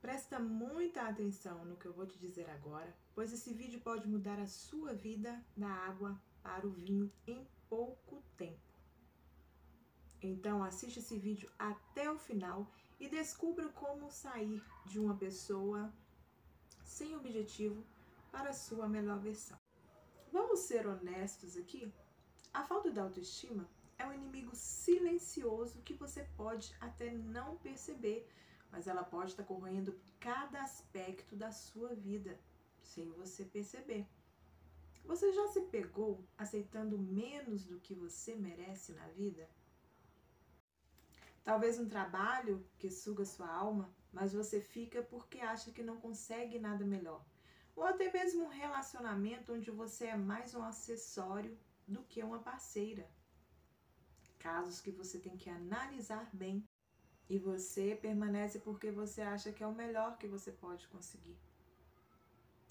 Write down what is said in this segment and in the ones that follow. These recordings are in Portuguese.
Presta muita atenção no que eu vou te dizer agora, pois esse vídeo pode mudar a sua vida da água para o vinho em pouco tempo. Então assiste esse vídeo até o final e descubra como sair de uma pessoa sem objetivo para a sua melhor versão. Vamos ser honestos aqui? A falta de autoestima é um inimigo silencioso que você pode até não perceber mas ela pode estar corroendo cada aspecto da sua vida sem você perceber. Você já se pegou aceitando menos do que você merece na vida? Talvez um trabalho que suga sua alma, mas você fica porque acha que não consegue nada melhor. Ou até mesmo um relacionamento onde você é mais um acessório do que uma parceira. Casos que você tem que analisar bem e você permanece porque você acha que é o melhor que você pode conseguir.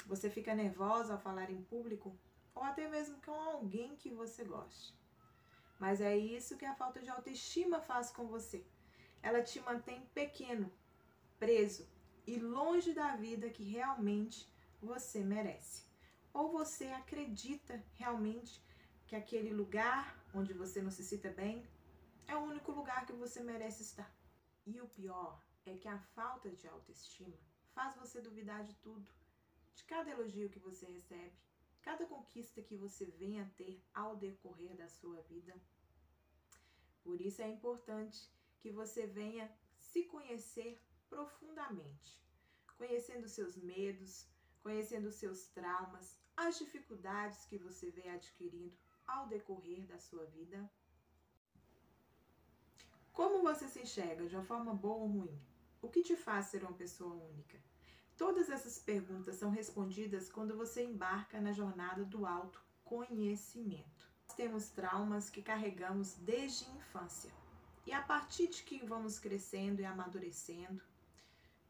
Você fica nervosa ao falar em público ou até mesmo com alguém que você goste. Mas é isso que a falta de autoestima faz com você. Ela te mantém pequeno, preso e longe da vida que realmente você merece. Ou você acredita realmente que aquele lugar onde você não se sinta bem é o único lugar que você merece estar. E o pior é que a falta de autoestima faz você duvidar de tudo, de cada elogio que você recebe, cada conquista que você vem a ter ao decorrer da sua vida. Por isso é importante que você venha se conhecer profundamente, conhecendo seus medos, conhecendo seus traumas, as dificuldades que você vem adquirindo ao decorrer da sua vida como você se enxerga, de uma forma boa ou ruim? O que te faz ser uma pessoa única? Todas essas perguntas são respondidas quando você embarca na jornada do autoconhecimento. Nós temos traumas que carregamos desde a infância. E a partir de que vamos crescendo e amadurecendo,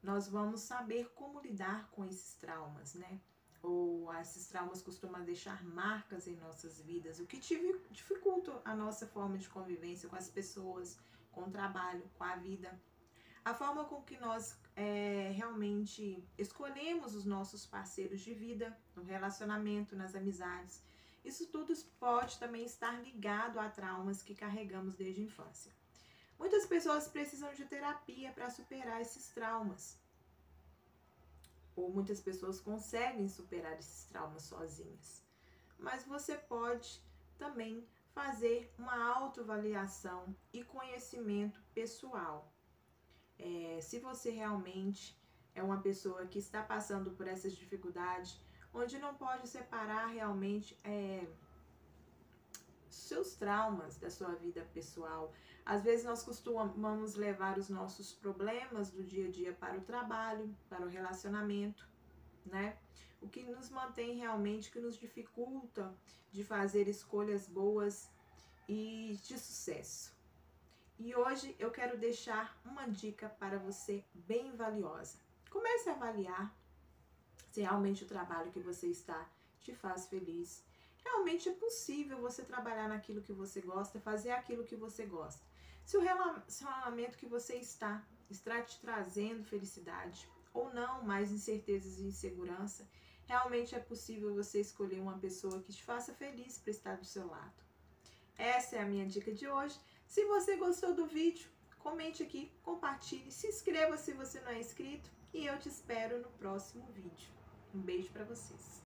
nós vamos saber como lidar com esses traumas, né? Ou esses traumas costumam deixar marcas em nossas vidas, o que dificulta a nossa forma de convivência com as pessoas, com o trabalho, com a vida. A forma com que nós é, realmente escolhemos os nossos parceiros de vida, no relacionamento, nas amizades. Isso tudo pode também estar ligado a traumas que carregamos desde a infância. Muitas pessoas precisam de terapia para superar esses traumas. Ou muitas pessoas conseguem superar esses traumas sozinhas. Mas você pode também fazer uma autoavaliação e conhecimento pessoal. É, se você realmente é uma pessoa que está passando por essas dificuldades, onde não pode separar realmente é, seus traumas da sua vida pessoal. Às vezes nós costumamos levar os nossos problemas do dia a dia para o trabalho, para o relacionamento, né? O que nos mantém realmente, que nos dificulta de fazer escolhas boas e de sucesso. E hoje eu quero deixar uma dica para você bem valiosa. Comece a avaliar se realmente o trabalho que você está te faz feliz. Realmente é possível você trabalhar naquilo que você gosta, fazer aquilo que você gosta. Se o relacionamento que você está está te trazendo felicidade ou não, mais incertezas e insegurança, realmente é possível você escolher uma pessoa que te faça feliz para estar do seu lado. Essa é a minha dica de hoje. Se você gostou do vídeo, comente aqui, compartilhe, se inscreva se você não é inscrito e eu te espero no próximo vídeo. Um beijo para vocês.